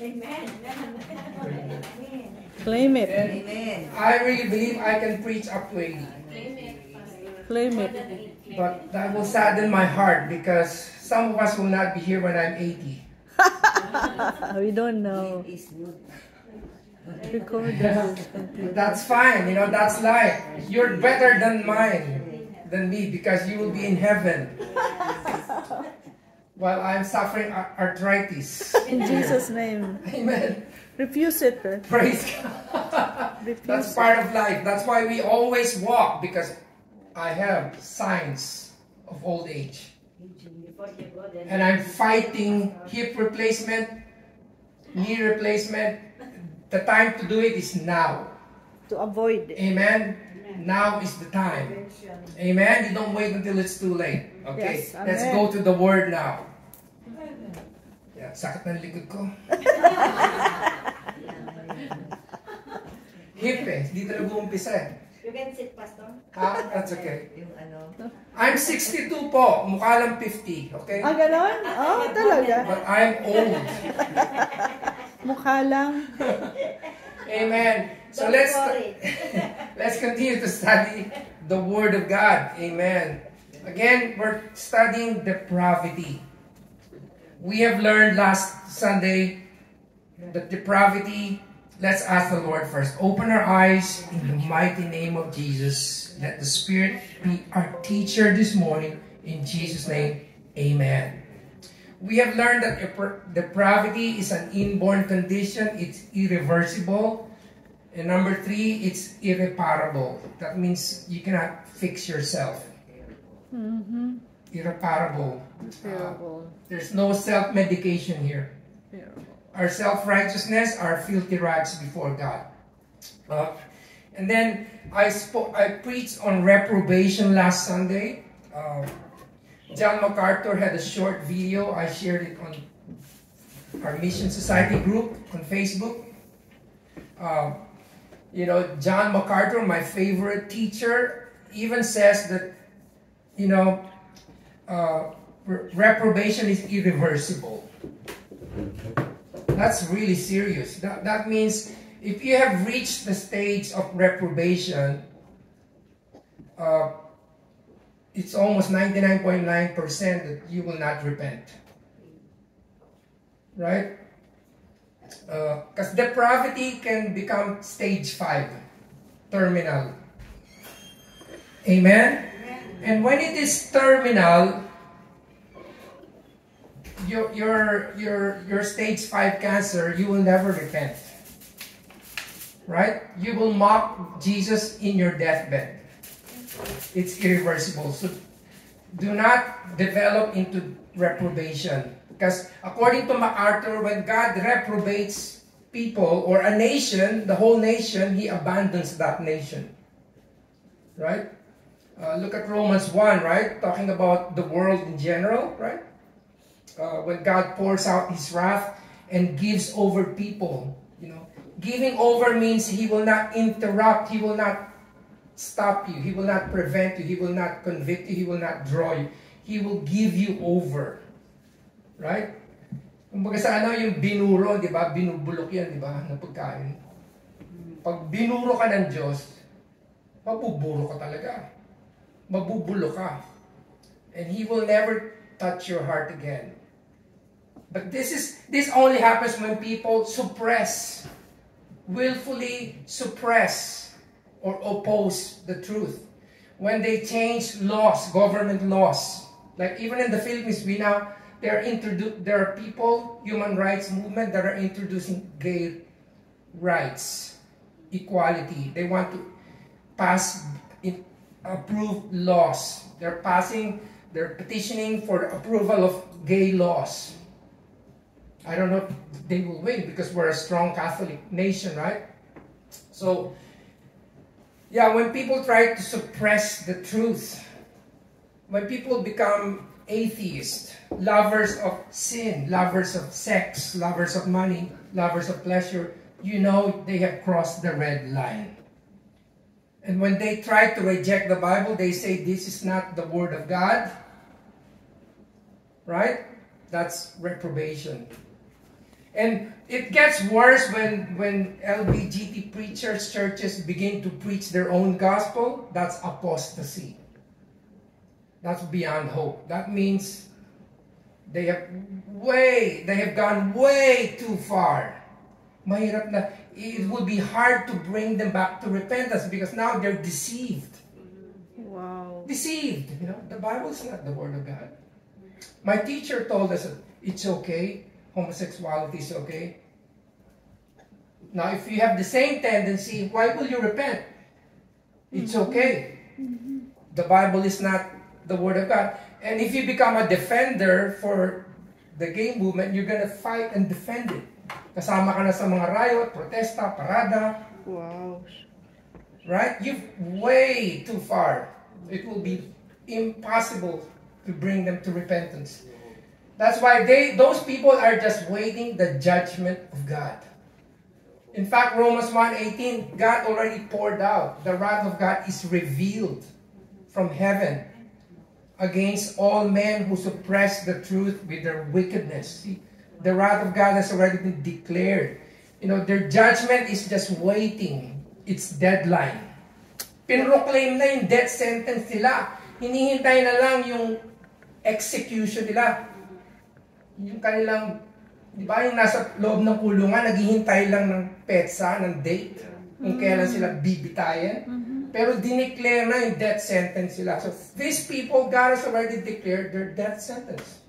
Amen. Claim it. Amen. I really believe I can preach up to 80. Claim it. But that will sadden my heart because some of us will not be here when I'm 80. we don't know. Is good. Record this. But that's fine, you know, that's life. You're better than mine, than me, because you will be in heaven. While I'm suffering arthritis. In Jesus' name. Amen. Refuse it. Praise God. Refuse That's it. part of life. That's why we always walk, because I have signs of old age. And I'm fighting hip replacement, knee replacement. The time to do it is now. To avoid. Amen. Now is the time. Amen. You don't wait until it's too late. Okay. Yes, Let's go to the word now. Sakit ng likod ko. Hip eh. Dito nag-uumpisa eh. You can sit, Pastor. Ah, that's okay. Yung ano. I'm 62 po. Mukha lang 50. Okay? Ah, ganon? Oh, talaga. But I'm old. Mukha lang. Amen. So Don't let's let's continue to study the Word of God. Amen. Again, we're studying depravity. We have learned last Sunday that depravity. Let's ask the Lord first. Open our eyes in the mighty name of Jesus. Let the Spirit be our teacher this morning. In Jesus' name, Amen. We have learned that depravity is an inborn condition. It's irreversible. And number three, it's irreparable. That means you cannot fix yourself. Mm-hmm. Irreparable. Terrible. There's no self-medication here. Terrible. Our self-righteousness are filthy rags before God. Uh, and then I spoke, I preached on reprobation last Sunday. Uh, John MacArthur had a short video. I shared it on our Mission Society group on Facebook. Uh, you know, John MacArthur, my favorite teacher, even says that, you know, uh, re- reprobation is irreversible. That's really serious. That, that means if you have reached the stage of reprobation, uh, it's almost 99.9% that you will not repent. Right? Because depravity can become stage 5, terminal. Amen? And when it is terminal, your your your your stage 5 cancer, you will never repent. Right? You will mock Jesus in your deathbed. It's irreversible. So do not develop into reprobation. Because according to MacArthur, when God reprobates people or a nation, the whole nation, he abandons that nation. Right? Uh, look at Romans 1, right? Talking about the world in general, right? uh, when God pours out His wrath and gives over people. You know, giving over means He will not interrupt. He will not stop you. He will not prevent you. He will not convict you. He will not draw you. He will give you over. Right? Kumbaga sa ano yung binuro, di ba? Binubulok yan, di ba? Na pagkain. Pag binuro ka ng Diyos, mabuburo ka talaga. Mabubulo ka. And He will never touch your heart again. But this is this only happens when people suppress, willfully suppress or oppose the truth. When they change laws, government laws. Like even in the Philippines, we now there are there are people, human rights movement that are introducing gay rights, equality. They want to pass approved laws. They're passing, they're petitioning for approval of gay laws. I don't know if they will win because we're a strong Catholic nation, right? So, yeah, when people try to suppress the truth, when people become atheists, lovers of sin, lovers of sex, lovers of money, lovers of pleasure, you know they have crossed the red line. And when they try to reject the Bible, they say this is not the Word of God. Right? That's reprobation. And it gets worse when when LBGT preachers, churches begin to preach their own gospel. That's apostasy. That's beyond hope. That means they have way, they have gone way too far. Mahirap na, it would be hard to bring them back to repentance because now they're deceived. Wow. Deceived. You know, the Bible is not the word of God. My teacher told us it's okay, homosexuality is okay. Now, if you have the same tendency, why will you repent? It's mm-hmm. okay. The Bible is not the Word of God. And if you become a defender for the gay movement, you're gonna fight and defend it. Kasama ka na sa mga riot, protesta, parada, Wow. right? You've way too far. It will be impossible to bring them to repentance. That's why they those people are just waiting the judgment of God. In fact, Romans 1:18, God already poured out. The wrath of God is revealed from heaven against all men who suppress the truth with their wickedness. See, the wrath of God has already been declared. You know, their judgment is just waiting its deadline. Pinroclaim na yung death sentence nila. Hinihintay na lang yung execution nila. Yung kanilang, di ba, yung nasa loob ng kulungan, naghihintay lang ng petsa, ng date, kung kailan sila bibitayan. Pero dineclare na yung death sentence sila. So these people, God has already declared their death sentence.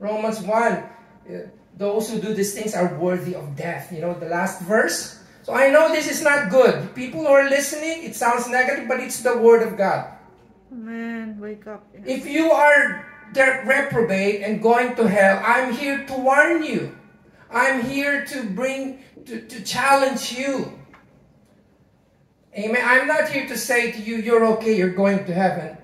Romans 1, uh, Uh, those who do these things are worthy of death. You know, the last verse. So I know this is not good. People who are listening, it sounds negative, but it's the word of God. Man, wake up. If you are the reprobate and going to hell, I'm here to warn you. I'm here to bring, to, to challenge you. Amen. I'm not here to say to you, you're okay, you're going to heaven,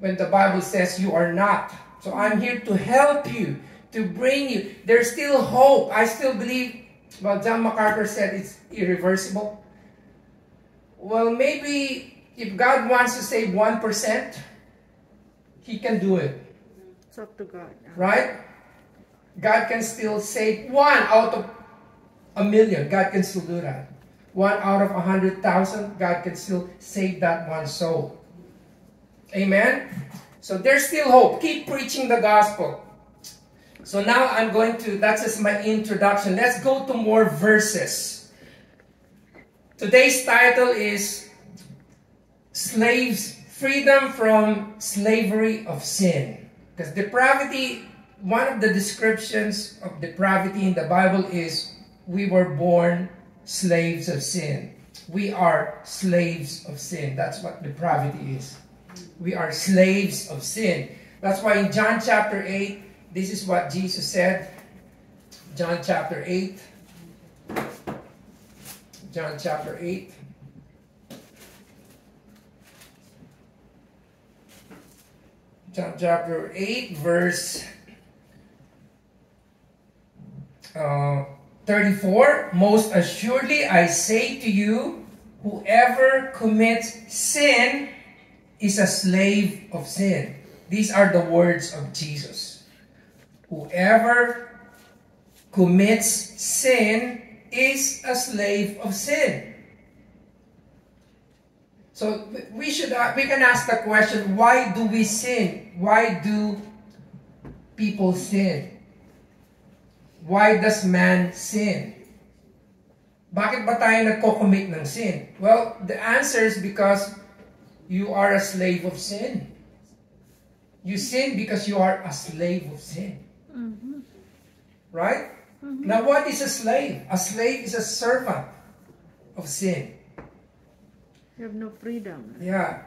when the Bible says you are not. So I'm here to help you, to bring you. There's still hope. I still believe, well, John MacArthur said it's irreversible. Well, maybe if God wants to save 1%, He can do it, It's up to God. right? God can still save one out of a million. God can still do that. One out of a hundred thousand, God can still save that one soul. Amen? So there's still hope. Keep preaching the gospel. So now I'm going to, that's just my introduction. Let's go to more verses. Today's title is Slaves, Freedom from Slavery of Sin. Because depravity, one of the descriptions of depravity in the Bible is we were born slaves of sin. We are slaves of sin. That's what depravity is. We are slaves of sin. That's why in John chapter 8, this is what Jesus said. John chapter 8. John chapter 8. John chapter 8, verse uh, 34 Most assuredly I say to you, whoever commits sin is a slave of sin. These are the words of Jesus. Whoever commits sin is a slave of sin. So we should uh, we can ask the question why do we sin? Why do people sin? Why does man sin? Bakit ba tayo nagko-commit ng sin? Well, the answer is because you are a slave of sin. You sin because you are a slave of sin. Right? Mm-hmm. Now, what is a slave? A slave is a servant of sin. You have no freedom. Yeah.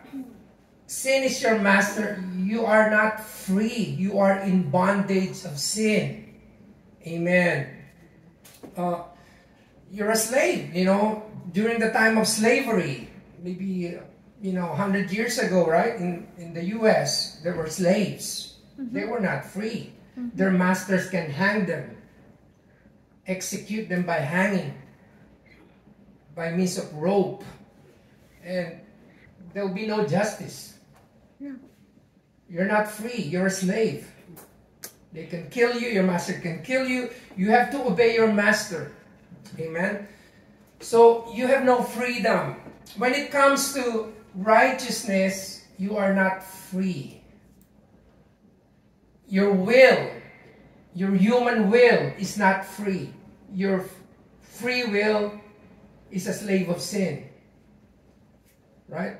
Sin is your master. You are not free. You are in bondage of sin. Amen. Uh, you're a slave, you know, during the time of slavery, maybe, you know, 100 years ago, right? In, in the U.S., there were slaves. Mm-hmm. They were not free. Mm-hmm. Their masters can hang them, execute them by hanging, by means of rope, and there will be no justice. Yeah. You're not free, you're a slave. They can kill you, your master can kill you. You have to obey your master. Amen. So you have no freedom. When it comes to righteousness, you are not free. Your will, your human will is not free. Your free will is a slave of sin. Right?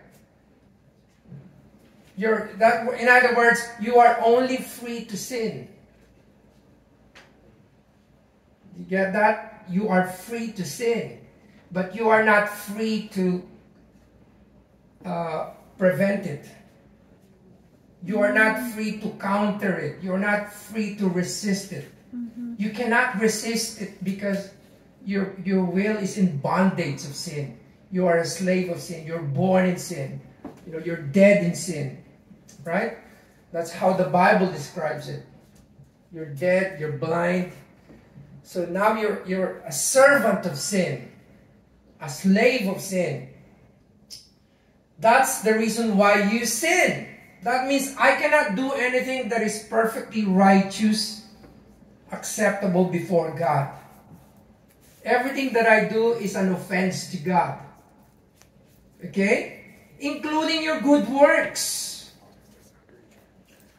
You're that in other words, you are only free to sin. You get that? You are free to sin, but you are not free to uh, prevent it. You are not free to counter it. You're not free to resist it. Mm-hmm. You cannot resist it because your, your will is in bondage of sin. You are a slave of sin. You're born in sin. You know, you're dead in sin. Right? That's how the Bible describes it. You're dead, you're blind. So now you're you're a servant of sin, a slave of sin. That's the reason why you sin. That means I cannot do anything that is perfectly righteous, acceptable before God. Everything that I do is an offense to God. Okay? Including your good works.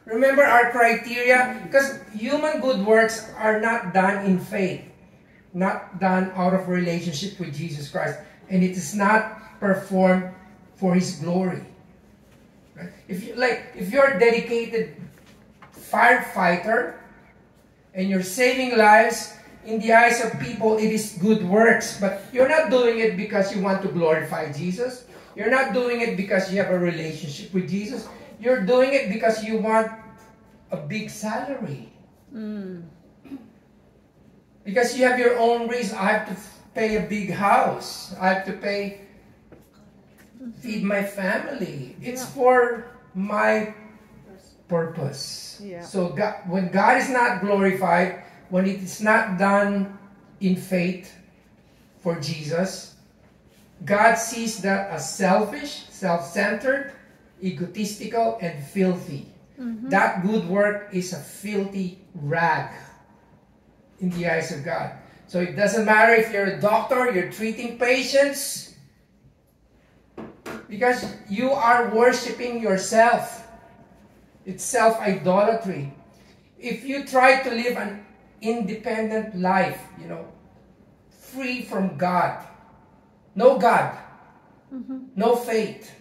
Remember our criteria? Because human good works are not done in faith, not done out of relationship with Jesus Christ. And it is not performed for His glory. If you like, if you're a dedicated firefighter and you're saving lives, in the eyes of people, it is good works. But you're not doing it because you want to glorify Jesus. You're not doing it because you have a relationship with Jesus. You're doing it because you want a big salary. Mm. Because you have your own reason. I have to pay a big house. I have to pay, feed my family. It's Yeah. for my purpose. Yeah. So God, when God is not glorified, when it is not done in faith for Jesus, God sees that as selfish, self-centered, egotistical, and filthy. Mm-hmm. That good work is a filthy rag in the eyes of God. So it doesn't matter if you're a doctor, you're treating patients, because you are worshiping yourself. It's self idolatry. If you try to live an independent life, you know, free from God, no God, mm-hmm. no faith,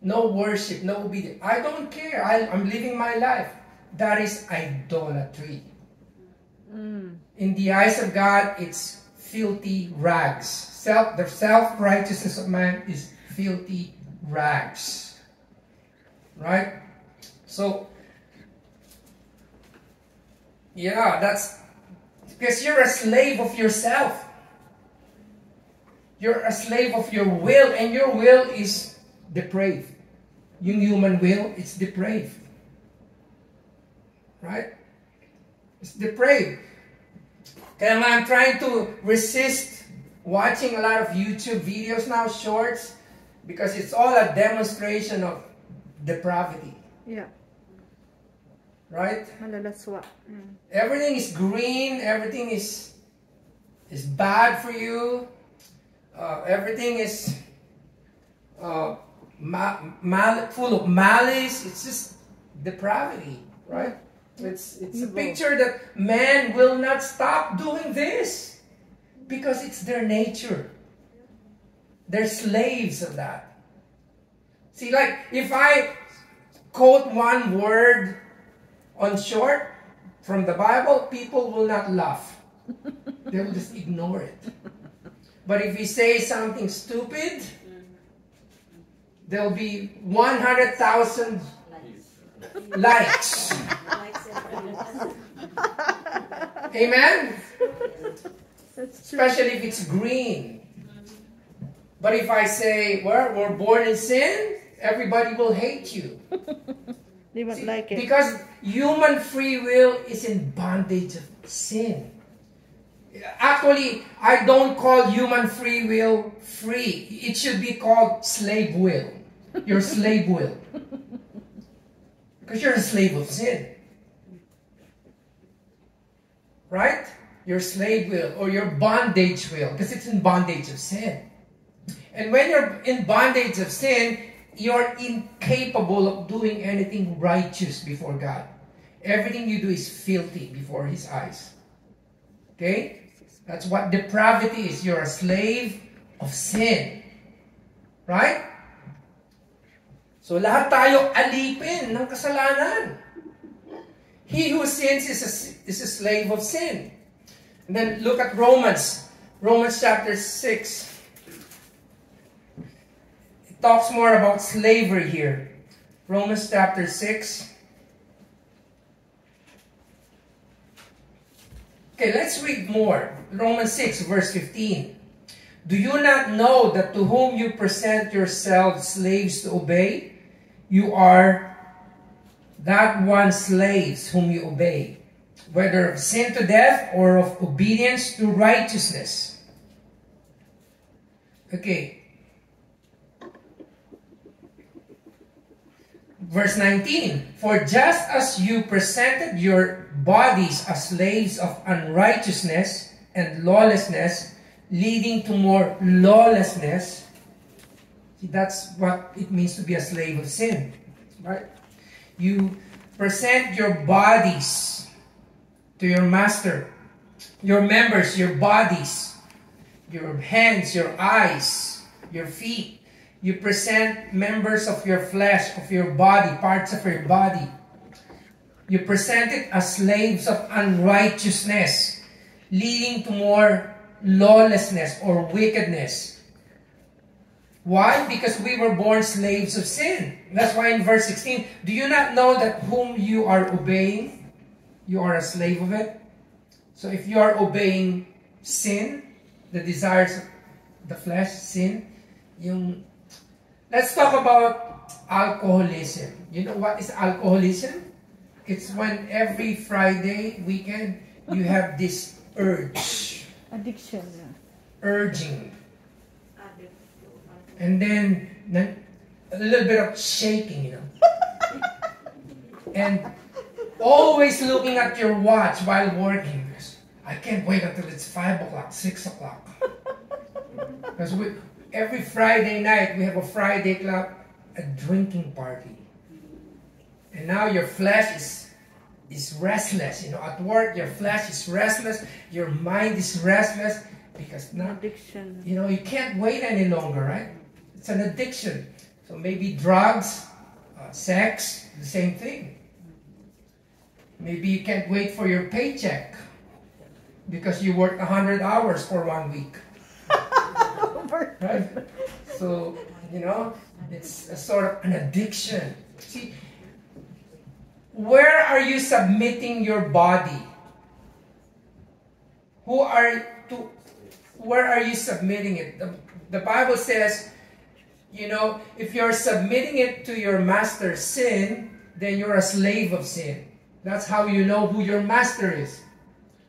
no worship, no obedience. I don't care. I, I'm living my life. That is idolatry. Mm. In the eyes of God, it's filthy rags. Self, the self righteousness of man is filthy rags. Right? So, yeah, that's because you're a slave of yourself. You're a slave of your will, and your will is depraved. Yung human will, it's depraved. Right? It's depraved. Kaya I'm trying to resist watching a lot of YouTube videos now, shorts, because it's all a demonstration of depravity. Yeah. Right? Malalaswa. Mm. Everything is green, everything is is bad for you. Uh, everything is uh, ma- mal- full of malice. It's just depravity, right? It's it's a picture that man will not stop doing this because it's their nature. They're slaves of that. See, like if I quote one word on short from the Bible, people will not laugh. they will just ignore it. But if we say something stupid, there'll be 100,000 likes. Amen? That's true. Especially if it's green. But if I say, well, we're born in sin, everybody will hate you. They won't like it. Because human free will is in bondage of sin. Actually, I don't call human free will free. It should be called slave will. Your slave will. Because you're a slave of sin. right? Your slave will or your bondage will, because it's in bondage of sin. And when you're in bondage of sin, you're incapable of doing anything righteous before God. Everything you do is filthy before His eyes. Okay? That's what depravity is. You're a slave of sin. Right? So lahat tayo alipin ng kasalanan. He who sins is a, is a slave of sin. And then look at Romans. Romans chapter 6 talks more about slavery here. Romans chapter 6. Okay, let's read more. Romans 6, verse 15. Do you not know that to whom you present yourselves slaves to obey, you are that one slaves whom you obey, whether of sin to death or of obedience to righteousness? Okay, Verse 19, For just as you presented your bodies as slaves of unrighteousness and lawlessness, leading to more lawlessness, see, that's what it means to be a slave of sin, right? You present your bodies to your master, your members, your bodies, your hands, your eyes, your feet, you present members of your flesh, of your body, parts of your body. You present it as slaves of unrighteousness, leading to more lawlessness or wickedness. Why? Because we were born slaves of sin. That's why in verse 16, do you not know that whom you are obeying, you are a slave of it? So if you are obeying sin, the desires of the flesh, sin, yung Let's talk about alcoholism. You know what is alcoholism? It's when every Friday weekend you have this urge. Addiction. Urging. And then a little bit of shaking, you know. and always looking at your watch while working. I can't wait until it's 5 o'clock, 6 o'clock. Because we, every Friday night we have a Friday club, a drinking party. And now your flesh is is restless. You know, at work your flesh is restless, your mind is restless because now addiction. You know, you can't wait any longer, right? It's an addiction. So maybe drugs, uh, sex, the same thing. Maybe you can't wait for your paycheck because you worked 100 hours for one week. right? So, you know, it's a sort of an addiction. See, where are you submitting your body? Who are to where are you submitting it? The, the Bible says, you know, if you're submitting it to your master sin, then you're a slave of sin. That's how you know who your master is.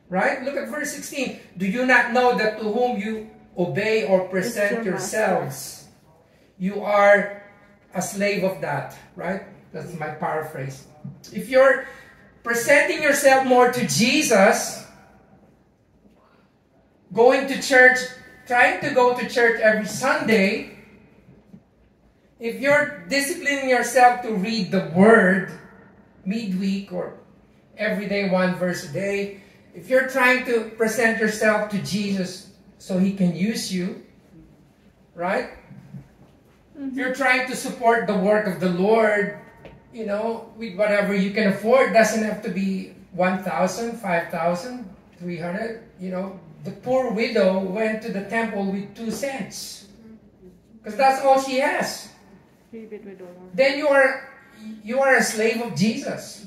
Right? Look at verse 16. Do you not know that to whom you obey or present yourselves, you are a slave of that, right? That's my paraphrase. If you're presenting yourself more to Jesus, going to church, trying to go to church every Sunday, if you're disciplining yourself to read the Word midweek or every day, one verse a day, if you're trying to present yourself to Jesus so he can use you, right? Mm-hmm. You're trying to support the work of the Lord, you know, with whatever you can afford, doesn't have to be 1,000, 5,000, 300. You know, the poor widow went to the temple with two cents. Because that's all she has. Then you are you are a slave of Jesus.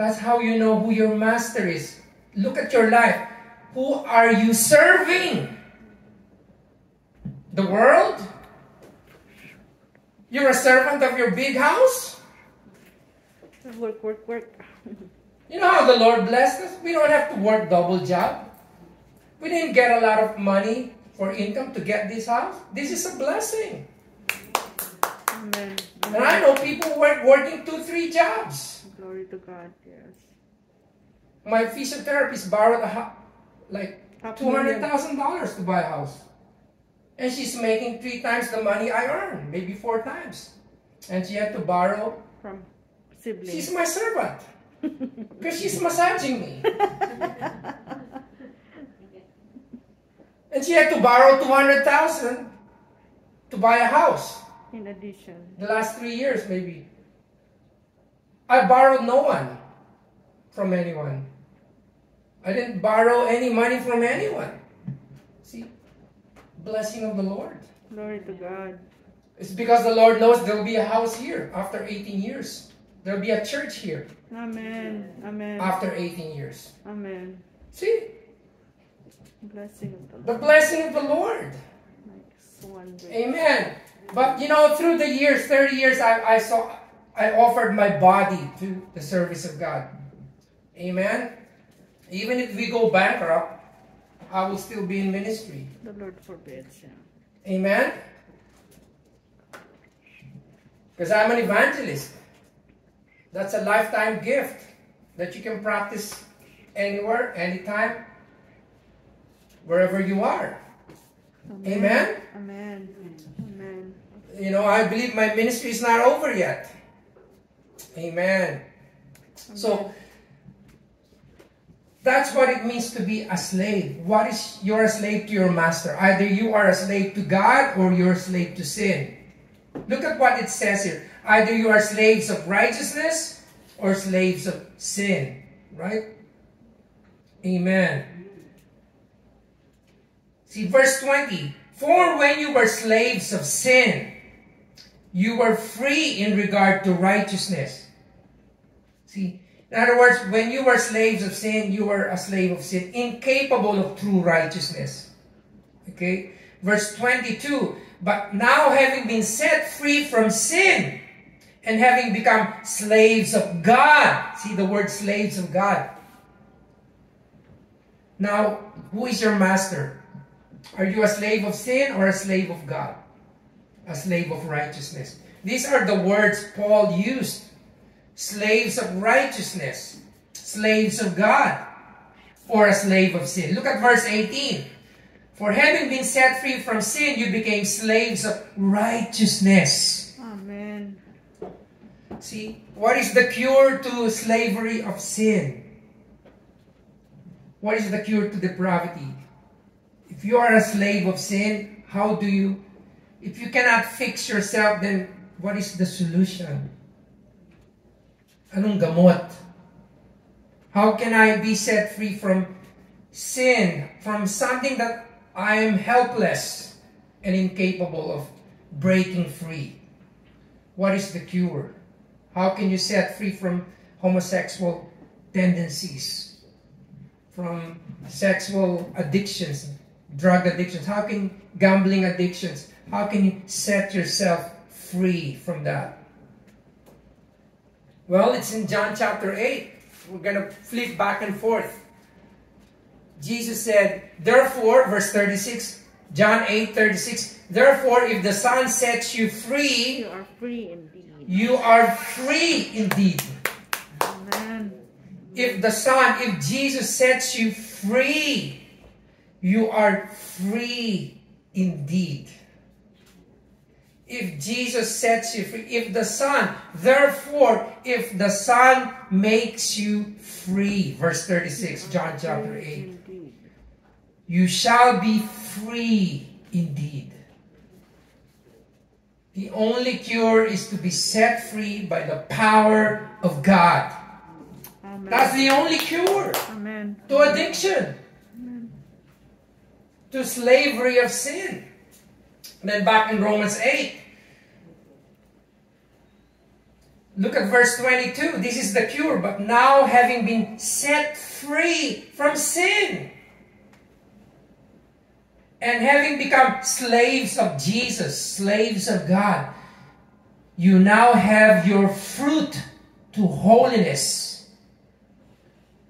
That's how you know who your master is. Look at your life. Who are you serving? The world? You're a servant of your big house? Work, work, work. you know how the Lord blessed us? We don't have to work double job. We didn't get a lot of money for income to get this house. This is a blessing. Amen. And I know people who work working two, three jobs. Glory to God, yes. My physiotherapist borrowed a like two hundred thousand dollars to buy a house, and she's making three times the money I earn, maybe four times, and she had to borrow. From siblings. She's my servant because she's massaging me, and she had to borrow two hundred thousand to buy a house. In addition. The last three years, maybe. I borrowed no one from anyone. I didn't borrow any money from anyone. See, blessing of the Lord. Glory to God. It's because the Lord knows there'll be a house here after 18 years. There'll be a church here Amen. Amen. after 18 years. Amen. See, Blessing of the Lord. the blessing of the Lord. Like swan breath. Amen. But you know, through the years, 30 years, I, I saw, I offered my body to the service of God. Amen. Even if we go bankrupt, I will still be in ministry. The Lord forbids. Yeah. Amen. Because I'm an evangelist. That's a lifetime gift that you can practice anywhere, anytime, wherever you are. Amen. Amen. Amen. You know, I believe my ministry is not over yet. Amen. So that's what it means to be a slave. What is you're a slave to your master? Either you are a slave to God or you're a slave to sin. Look at what it says here. Either you are slaves of righteousness or slaves of sin. Right? Amen. See, verse 20. For when you were slaves of sin, you were free in regard to righteousness. See, in other words, when you were slaves of sin, you were a slave of sin, incapable of true righteousness. Okay? Verse 22 But now, having been set free from sin and having become slaves of God, see the word slaves of God. Now, who is your master? Are you a slave of sin or a slave of God? A slave of righteousness. These are the words Paul used slaves of righteousness, slaves of God, or a slave of sin. Look at verse 18. For having been set free from sin, you became slaves of righteousness. Amen. See, what is the cure to slavery of sin? What is the cure to depravity? If you are a slave of sin, how do you, if you cannot fix yourself, then what is the solution? Anong gamot? How can I be set free from sin, from something that I am helpless and incapable of breaking free? What is the cure? How can you set free from homosexual tendencies, from sexual addictions, drug addictions? How can gambling addictions? How can you set yourself free from that? Well, it's in John chapter 8. We're going to flip back and forth. Jesus said, Therefore, verse 36, John 8 36, Therefore, if the Son sets you free, You are free indeed. you are free indeed. Amen. If the Son, if Jesus sets you free, you are free indeed. If Jesus sets you free, if the Son, therefore, if the Son makes you free, verse 36, John chapter Free 8, you shall be free indeed. The only cure is to be set free by the power of God. Amen. That's the only cure Amen. to addiction, to slavery of sin. And then back in Romans 8, look at verse 22. This is the cure. But now, having been set free from sin, and having become slaves of Jesus, slaves of God, you now have your fruit to holiness.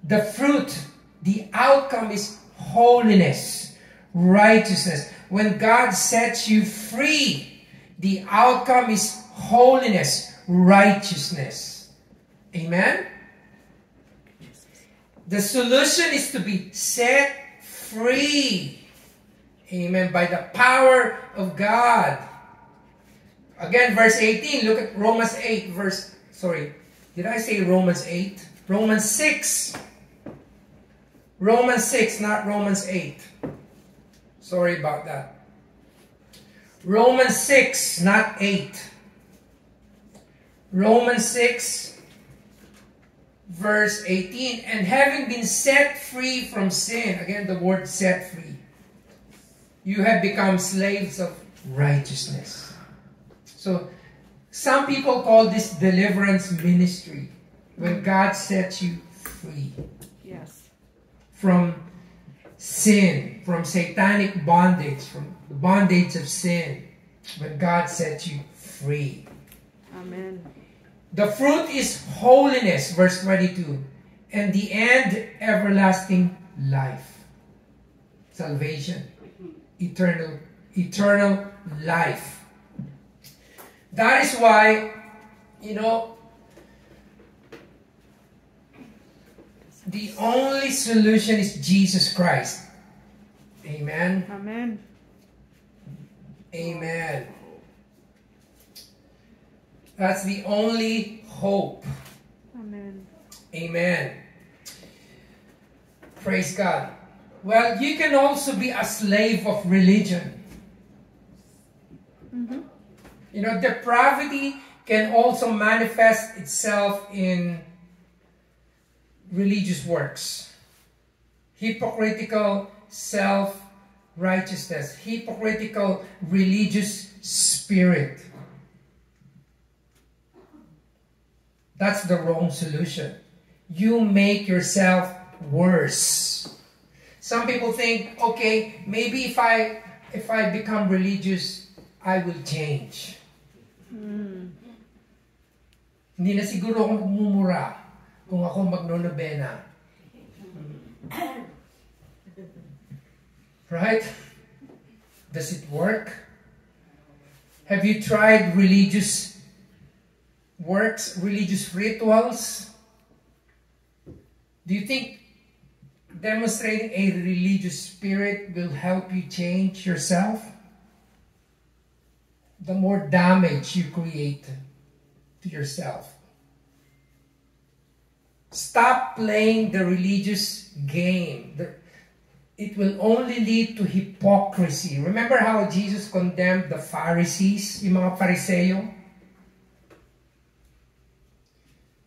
The fruit, the outcome is holiness, righteousness. When God sets you free, the outcome is holiness, righteousness. Amen? The solution is to be set free. Amen. By the power of God. Again, verse 18. Look at Romans 8, verse. Sorry. Did I say Romans 8? Romans 6. Romans 6, not Romans 8. Sorry about that. Romans 6, not 8. Romans 6, verse 18. And having been set free from sin, again the word set free, you have become slaves of righteousness. So, some people call this deliverance ministry when God sets you free Yes. from sin, from satanic bondage, from the bondage of sin, when God sets you free. Amen. The fruit is holiness, verse 22, and the end, everlasting life. Salvation, eternal, eternal life. That is why, you know, the only solution is Jesus Christ. Amen. Amen. Amen. That's the only hope. Amen. Amen. Praise God. Well, you can also be a slave of religion. Mm-hmm. You know, depravity can also manifest itself in religious works. Hypocritical self righteousness, hypocritical religious spirit. That's the wrong solution. You make yourself worse. Some people think, okay, maybe if I if I become religious, I will change. Mm. Hindi na siguro ako mumura kung ako magnonobena. Right? Does it work? Have you tried religious works, religious rituals? Do you think demonstrating a religious spirit will help you change yourself? The more damage you create to yourself. Stop playing the religious game. The- it will only lead to hypocrisy. Remember how Jesus condemned the Pharisees, yung mga Fariseo?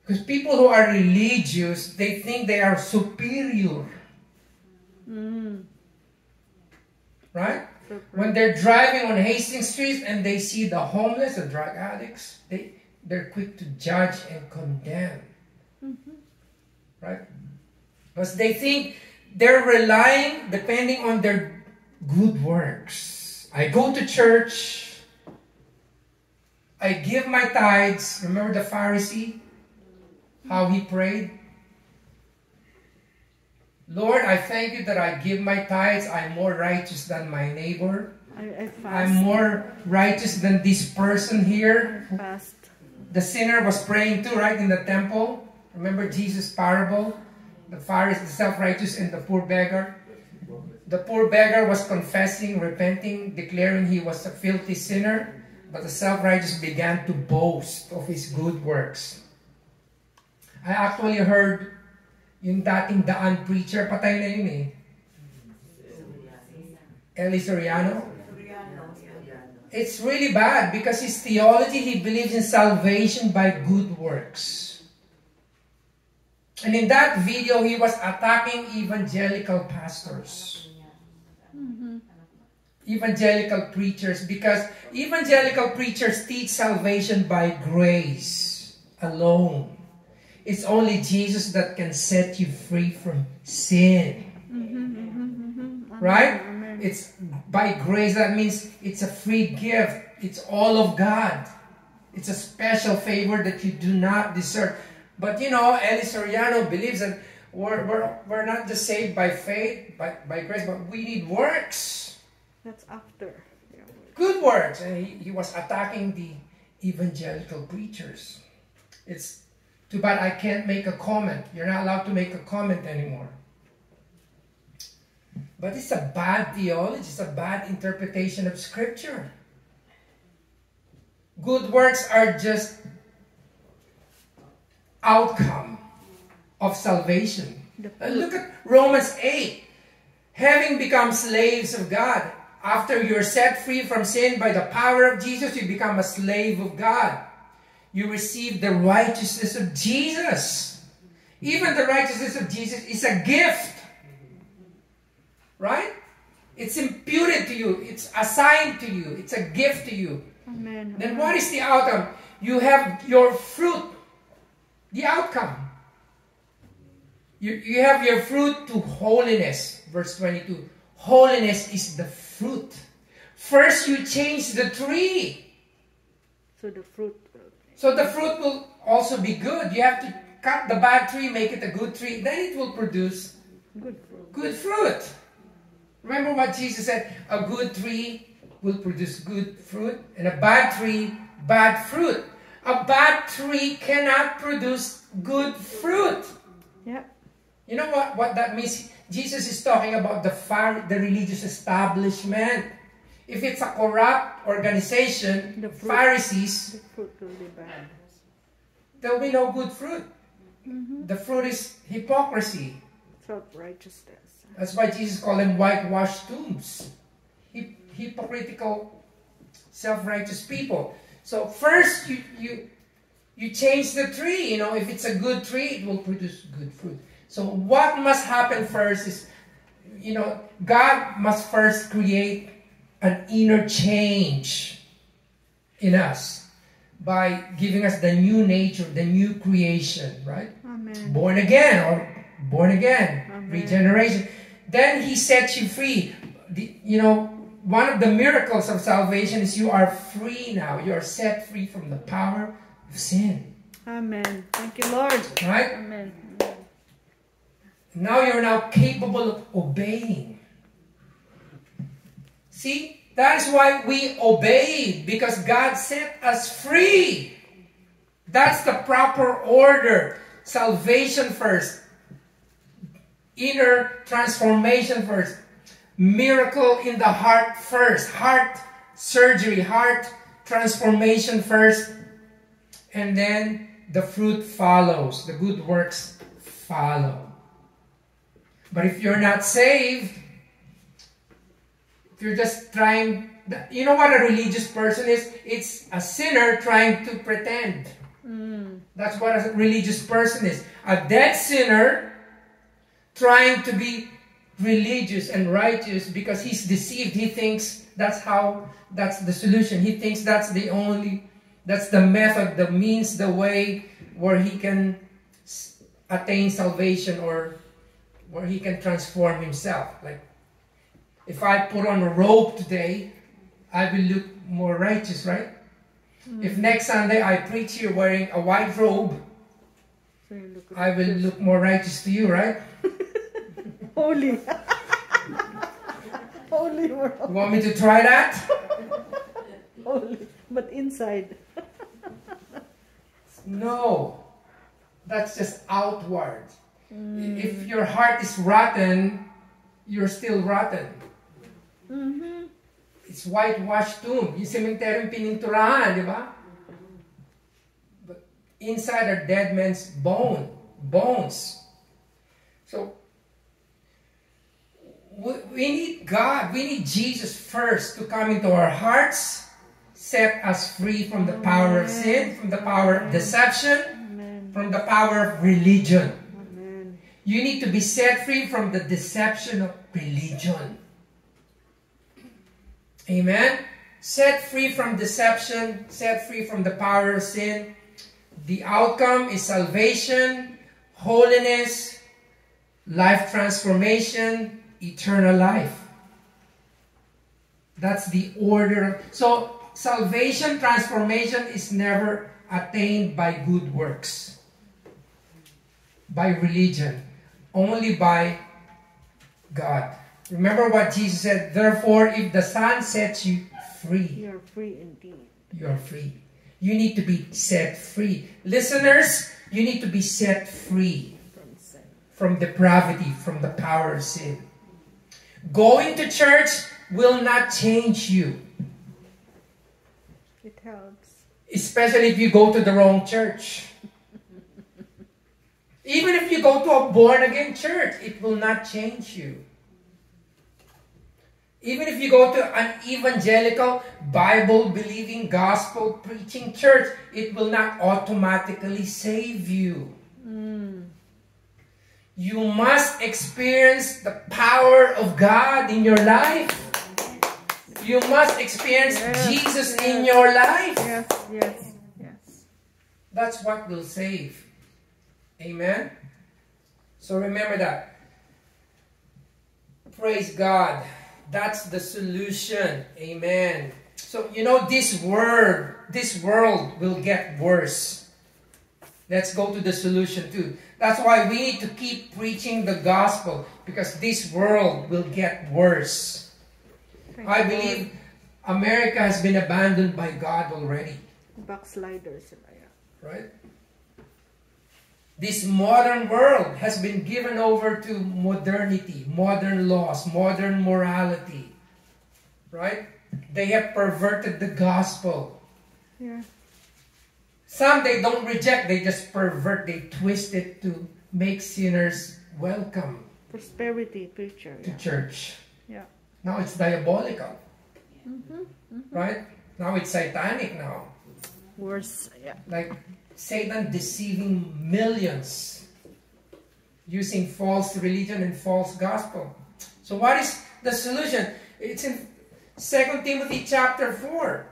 Because people who are religious, they think they are superior, Mm. right? When they're driving on Hastings Street and they see the homeless, the drug addicts, they, they're quick to judge and condemn. Right? Because they think they're relying, depending on their good works. I go to church, I give my tithes. Remember the Pharisee? How he prayed? Lord, I thank you that I give my tithes. I'm more righteous than my neighbor. I, I. I'm more righteous than this person here. The sinner was praying too, right, in the temple. Remember Jesus' parable? The Pharisee, the self-righteous, and the poor beggar. The poor beggar was confessing, repenting, declaring he was a filthy sinner. But the self-righteous began to boast of his good works. I actually heard yung dating daan preacher, patay na yun eh. Eli Soriano. It's really bad because his theology, he believes in salvation by good works. And in that video, he was attacking evangelical pastors, evangelical preachers, because evangelical preachers teach salvation by grace alone. It's only Jesus that can set you free from sin. Right? It's by grace. That means it's a free gift. It's all of God. It's a special favor that you do not deserve. But you know, Eli Soriano believes that we're, we're, we're not just saved by faith, by, by grace, but we need works. That's after. Yeah. Good works. And he, he was attacking the evangelical preachers. It's Too bad I can't make a comment. You're not allowed to make a comment anymore. But it's a bad theology, it's a bad interpretation of Scripture. Good works are just outcome of salvation. And uh, look at Romans 8. Having become slaves of God, after you're set free from sin by the power of Jesus, you become a slave of God. You receive the righteousness of Jesus. Even the righteousness of Jesus is a gift. Right? It's imputed to you, it's assigned to you, it's a gift to you. Amen. Then what is the outcome? You have your fruit, the outcome. You, you have your fruit to holiness. Verse 22. Holiness is the fruit. First, you change the tree. So the fruit. So the fruit will also be good. You have to cut the bad tree, make it a good tree. Then it will produce Good fruit. good fruit. Remember what Jesus said? A good tree will produce good fruit, and a bad tree, bad fruit. A bad tree cannot produce good fruit. Yeah. You know what, what that means? Jesus is talking about the far, the religious establishment. If it's a corrupt organization, The fruit. Pharisees, The fruit will be bad. there'll be no good fruit. Mm-hmm. The fruit is hypocrisy. Self righteousness. That's why Jesus called them whitewashed tombs. Hy- hypocritical, self-righteous people. So first you you you change the tree. You know, if it's a good tree, it will produce good fruit. So what must happen first is, you know, God must first create an inner change in us by giving us the new nature, the new creation, right? Amen. born again or born again Amen. regeneration then he sets you free the, you know one of the miracles of salvation is you are free now you are set free from the power of sin Amen. Thank you, Lord. right Amen. Now you're now capable of obeying. See that is why we obey because god set us free. That's the proper order. Salvation first. Inner transformation first. Miracle in the heart first. Heart surgery heart transformation first. And then the fruit follows. The good works follow but if you're not saved if you're just trying you know what a religious person is it's a sinner trying to pretend Mm. that's what a religious person is. A dead sinner trying to be religious and righteous because he's deceived. He thinks that's how, that's the solution. He thinks that's the only, that's the method, the means, the way where he can attain salvation or where he can transform himself. Like, if I put on a robe today, I will look more righteous, right? Hmm. If next Sunday I preach here wearing a white robe, So I will look more righteous to you, right? holy. holy world. You want me to try that? Holy. But inside. No. That's just outward. If your heart is rotten, you're still rotten. Mm-hmm. It's whitewashed tomb. Yung cemetery pininturahan, di ba? But inside are dead men's bone, bones. So, we, we need God, we need Jesus first to come into our hearts, set us free from the power of sin, from the power of deception, from the power of religion. You need to be set free from the deception of religion. Amen. Set free from deception, set free from the power of sin. The outcome is salvation, holiness, life transformation, eternal life. That's the order. So, salvation, transformation is never attained by good works, by religion, only by God. Remember what Jesus said, therefore, if the Son sets you free, You are free indeed. you're free. You need to be set free. Listeners, You need to be set free From sin. from depravity, from the power of sin. Going to church will not change you, It helps. especially if you go to the wrong church. Even if you go to a born again church, it will not change you. Even if you go to an evangelical, Bible believing, gospel preaching church, it will not automatically save you. Mm. You must experience the power of God in your life. You must experience Yes, Jesus yes. in your life. Yes, yes, yes. That's what will save. Amen. So remember that. Praise God. That's the solution. Amen. So you know this word, this world will get worse. Let's go to the solution too. That's why we need to keep preaching the gospel because this world will get worse. I believe America has been abandoned by God already. Backsliders. right? This modern world has been given over to modernity, modern laws, modern morality, right? They have perverted the gospel. Yeah. Some they don't reject, they just pervert, they twist it to make sinners welcome Prosperity preacher. to Yeah. church. Yeah. Now it's diabolical, Mm-hmm. right? Now it's satanic now. Worse. Yeah. like Satan deceiving millions using false religion and false gospel. So what is the solution? It's in 2 Timothy chapter 4.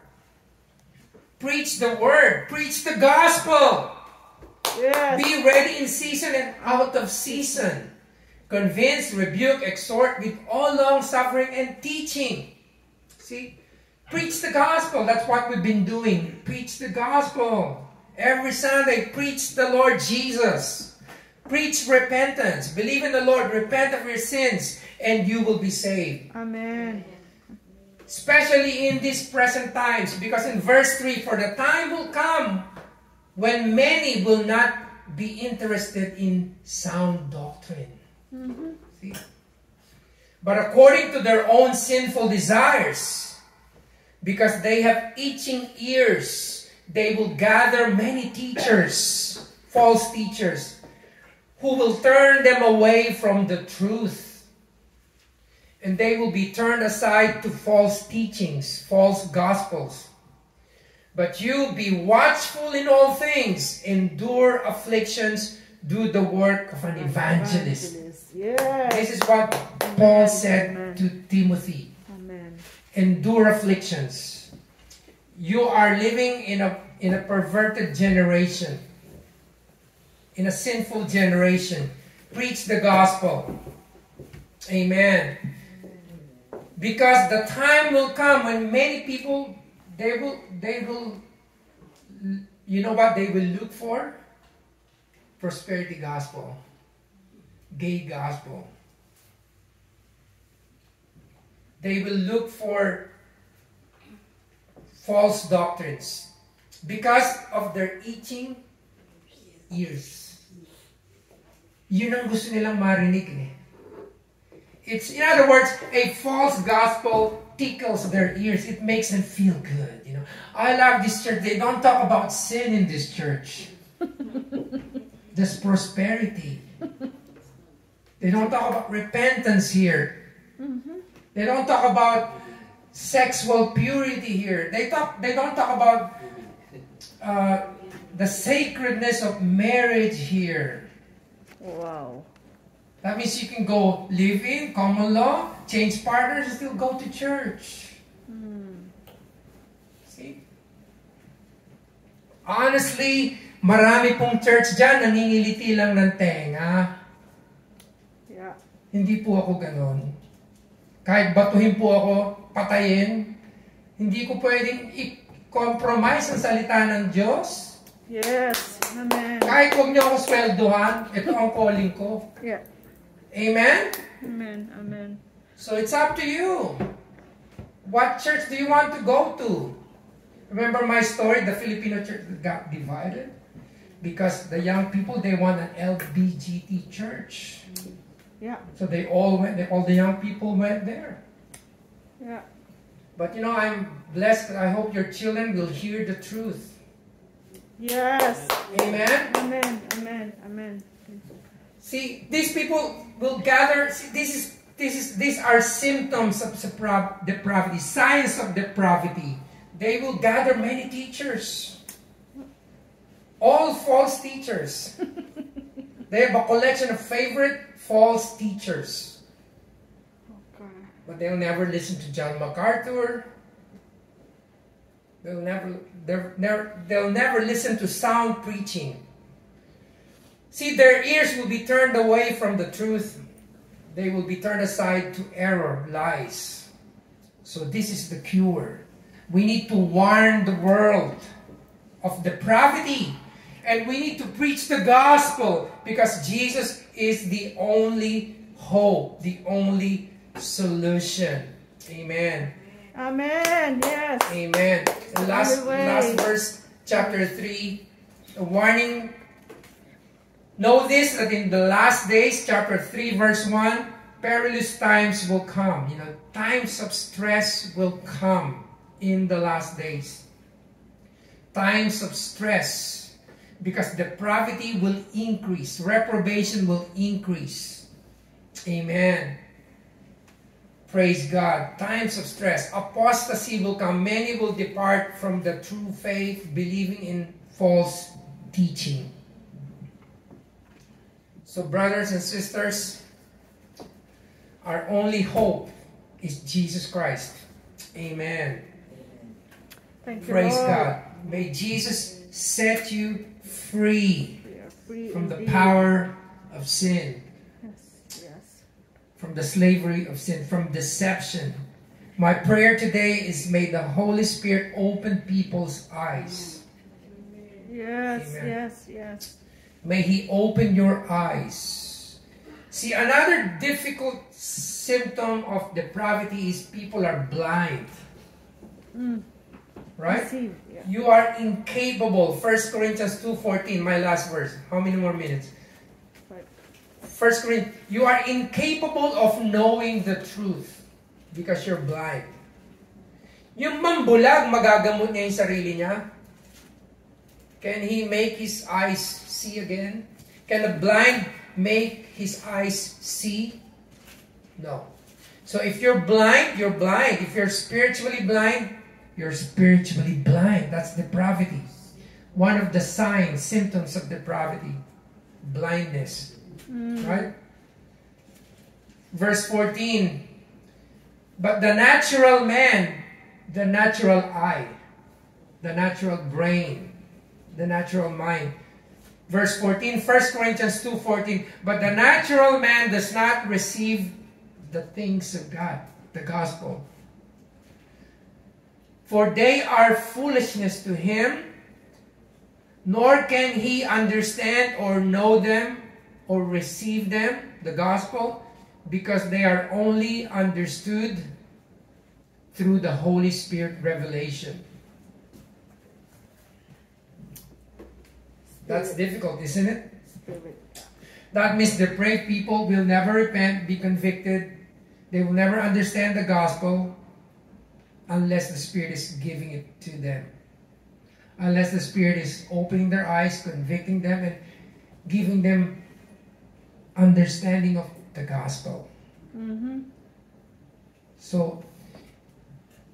Preach the word, preach the gospel. Yes. Be ready in season and out of season. Convince, rebuke, exhort with all long suffering and teaching. See? Preach the gospel. That's what we've been doing. Preach the gospel. Every Sunday, preach the Lord Jesus. Preach repentance. Believe in the Lord. Repent of your sins, and you will be saved. Amen. Especially in these present times. Because in verse 3, for the time will come when many will not be interested in sound doctrine. Mm-hmm. See? But according to their own sinful desires, because they have itching ears, they will gather many teachers, false teachers, who will turn them away from the truth. And they will be turned aside to false teachings, false gospels. But you be watchful in all things, endure afflictions, do the work of an evangelist. Yes. This is what Paul said to Timothy. Amen. Endure afflictions. You are living in a in a perverted generation. In a sinful generation. Preach the gospel. Amen. Because the time will come when many people they will they will you know what they will look for? Prosperity gospel gay gospel. They will look for false doctrines because of their itching ears. Yun ang gusto nilang marinig eh. It's, in other words, a false gospel tickles their ears. It makes them feel good. You know, I love this church. They don't talk about sin in this church. There's prosperity. They don't talk about repentance here. They don't talk about sexual purity here. They talk. They don't talk about uh, the sacredness of marriage here. Wow. That means you can go live in common law, change partners, and still go to church. See? Honestly, marami pong church dyan nangingiliti lang ng tenga. Yeah. Hindi po ako ganon. Kahit batuhin po ako, patayin, hindi ko pwedeng i-compromise ang salita ng Diyos. Yes. Amen. Kahit huwag niyo ako sweldohan, ito ang calling ko. Yeah. Amen? Amen. Amen. So it's up to you. What church do you want to go to? Remember my story, the Filipino church got divided? because the young people they want an LBGT church. Yeah. So they all went. All the young people went there. Yeah. But you know, I'm blessed. I hope your children will hear the truth. Yes. Amen. Amen. Amen. Amen. See, these people will gather. See, this is this is these are symptoms of depravity, signs of depravity. They will gather many teachers, all false teachers. they have a collection of favorite false teachers. But they'll never listen to John MacArthur. They'll never, they'll never, they'll never listen to sound preaching. See, their ears will be turned away from the truth. They will be turned aside to error, lies. So, this is the cure. We need to warn the world of depravity. And we need to preach the gospel because Jesus is the only hope, the only solution. Amen. Amen. Yes. Amen. The last, By the way- last verse, chapter 3, a warning. Know this that in the last days, chapter 3, verse 1, perilous times will come. You know, times of stress will come in the last days. Times of stress because depravity will increase, reprobation will increase. Amen. Praise God. Times of stress. Apostasy will come. Many will depart from the true faith, believing in false teaching. So, brothers and sisters, our only hope is Jesus Christ. Amen. Thank Praise Lord. God. May Jesus set you free free from the power of sin. From the slavery of sin, from deception. My prayer today is may the Holy Spirit open people's eyes. Yes. Amen. Yes. Yes. May He open your eyes. See, another difficult symptom of depravity is people are blind. Mm. Right? Yeah. You are incapable. 1 Corinthians 2.14, my last verse. How many more minutes? First Corinthians, you are incapable of knowing the truth because you're blind. Yung mambulag, magagamot niya yung sarili niya? Can he make his eyes see again? Can a blind make his eyes see? No. So if you're blind, you're blind. If you're spiritually blind, you're spiritually blind. That's depravity. One of the signs, symptoms of depravity, blindness. Mm. Right? Verse 14. But the natural man, the natural eye, the natural brain, the natural mind. Verse 14, 1 Corinthians 2.14. But the natural man does not receive the things of God, the gospel. For they are foolishness to him, nor can he understand or know them or receive them, the gospel, because they are only understood through the Holy Spirit revelation. That's difficult, isn't it? That means depraved people will never repent, be convicted. They will never understand the gospel unless the Spirit is giving it to them. Unless the Spirit is opening their eyes, convicting them, and giving them understanding of the gospel. Mm-hmm. So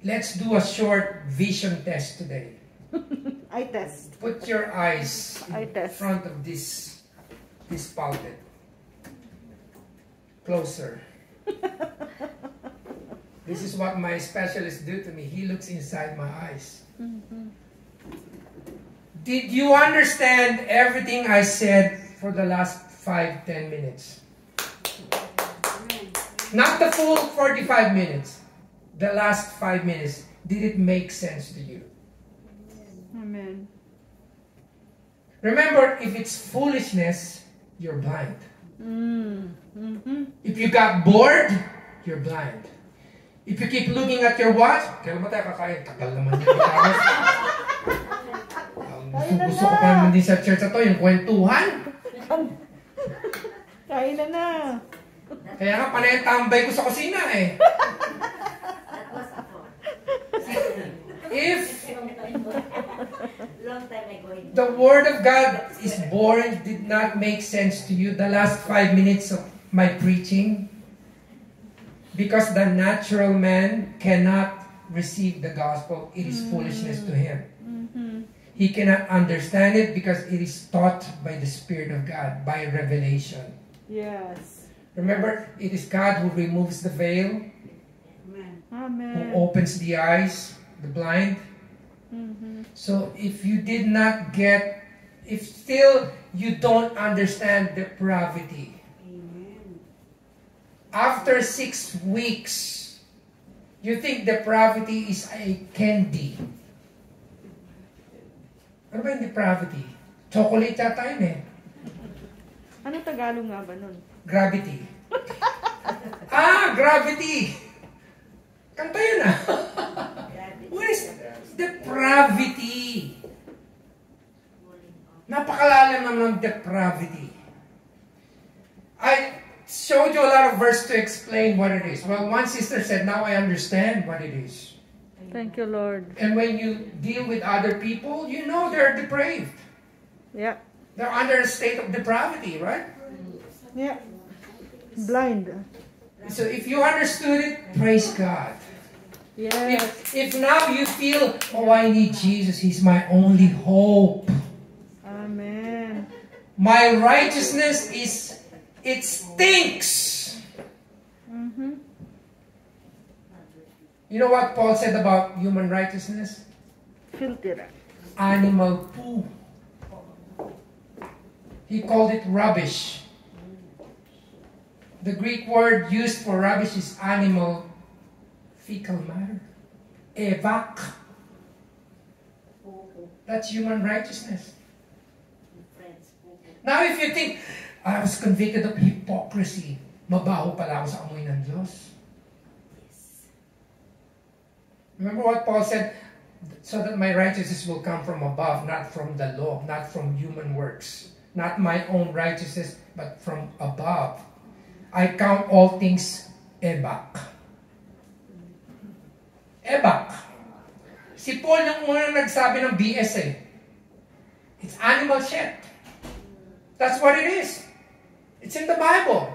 let's do a short vision test today. I test. Put your eyes I in test. front of this this pulpit. Closer. this is what my specialist do to me. He looks inside my eyes. Mm-hmm. Did you understand everything I said for the last five, ten minutes? Not the full 45 minutes. The last five minutes. Did it make sense to you? Amen. Remember, if it's foolishness, you're blind. Mm. Mm-hmm. If you got bored, you're blind. If you keep looking at your watch, kailan ba tayo kakain? Tagal naman yun. Kain na Gusto ko pa naman din sa church na to, yung kwentuhan. Kain na na. Kaya nga, panay tambay ko sa kusina eh. If the Word of God is boring, did not make sense to you, the last five minutes of my preaching, because the natural man cannot receive the gospel, it is foolishness to him. Mhm. He cannot understand it because it is taught by the Spirit of God, by revelation. Yes. Remember, it is God who removes the veil, who Amen. opens the eyes, the blind. Mhm. So if you did not get, if still you don't understand the depravity, after six weeks, you think the depravity is a candy. Ano ba yung depravity? Chocolate yata yun eh. Ano Tagalog nga ba nun? Gravity. ah, gravity! Kanta yun ah. What is depravity? Napakalalim naman ng depravity. I showed you a lot of verse to explain what it is. Well, one sister said, now I understand what it is. Thank you, Lord. And when you deal with other people, you know they're depraved. Yeah. They're under a state of depravity, right? Yeah. Blind. So if you understood it, praise God. Yes. If, if now you feel, oh, I need Jesus, He's my only hope. Amen. My righteousness is, it stinks. Mhm. You know what Paul said about human righteousness? Filthy. Animal poo. He called it rubbish. The Greek word used for rubbish is animal fecal matter. Evak. That's human righteousness. Now, if you think, I was convicted of hypocrisy, mabaho pala ako sa amoy ng Diyos. Remember what Paul said? So that my righteousness will come from above, not from the law, not from human works, not my own righteousness, but from above. I count all things ebak. Ebak. Si Paul yung unang nagsabi ng BS eh. It's animal shit. That's what it is. It's in the Bible.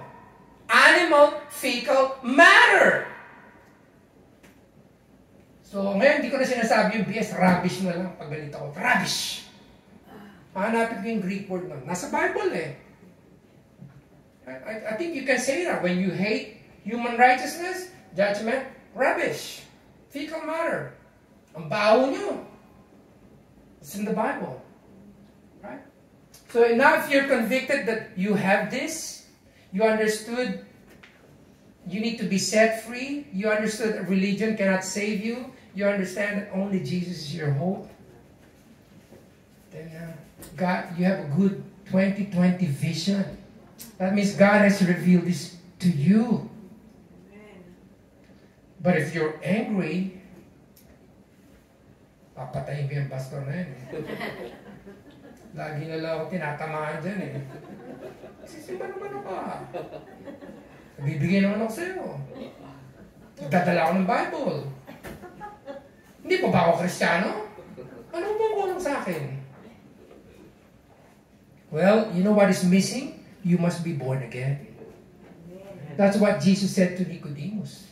Animal fecal matter. So, ngayon, hindi ko na sinasabi yung BS, rubbish na lang pag ganito ako. Rubbish! Hanapin ko yung Greek word nun. Nasa Bible eh. I, I, I think you can say that when you hate human righteousness, judgment, rubbish, fecal matter. Ang baho nyo. It's in the Bible. Right? So now if you're convicted that you have this, you understood you need to be set free, you understood religion cannot save you, you understand that only Jesus is your hope, then uh, God, you have a good 2020 vision. That means God has revealed this to you. But if you're angry, papatayin ko yung pastor na yun. eh. Lagi na lang ako tinatamaan dyan eh. Sisimba naman ako ah. Bibigyan naman ako sa'yo. Dadala ako ng Bible. Hindi pa ba ako kristyano? Ano mo kulang sa akin? Well, you know what is missing? You must be born again. That's what Jesus said to Nicodemus.